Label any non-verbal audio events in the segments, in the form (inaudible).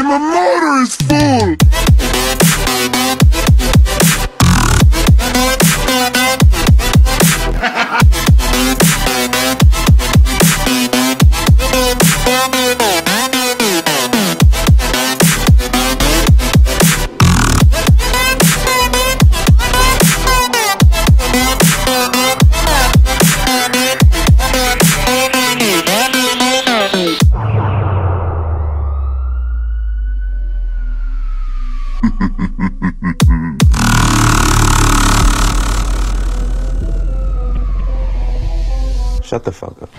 I'm a motorist fool! Shut the fuck up.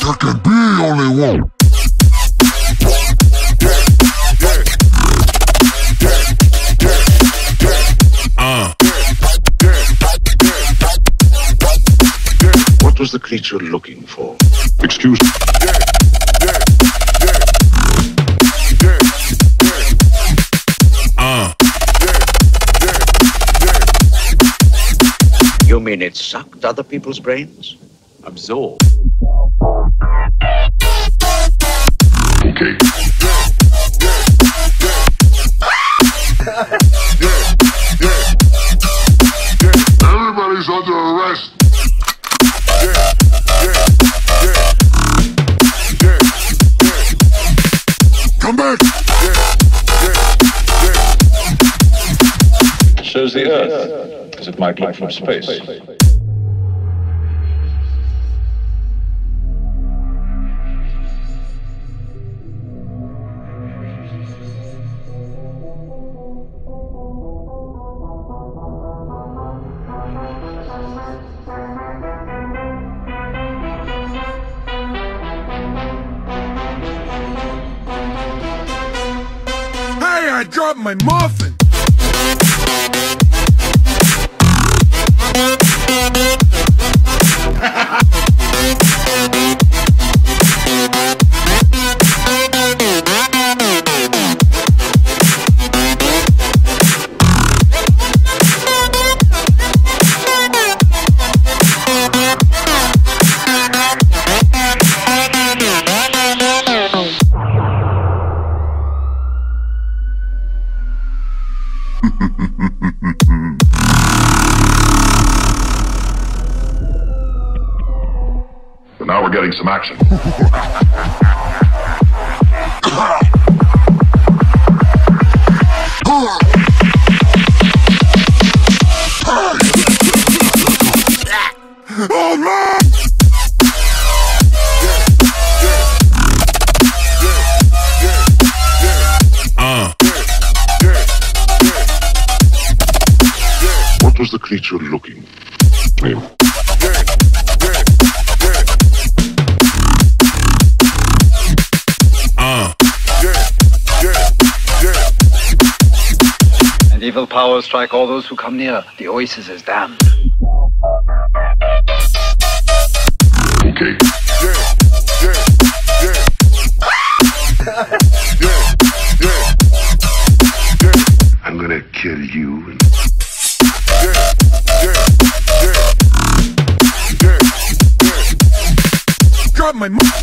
There can be only one. What was the creature looking for? Excuse me. You mean it sucked other people's brains? Absorb. Okay. Everybody's under arrest. Come back! Shows the Earth, as it might from space. Hey, I dropped my muffin! Now we're getting some action. What was the creature looking for? And evil powers strike all those who come near. The oasis is damned. Okay. Yeah, yeah, yeah. (laughs) yeah, yeah, yeah. I'm gonna kill you and Drop my muffin!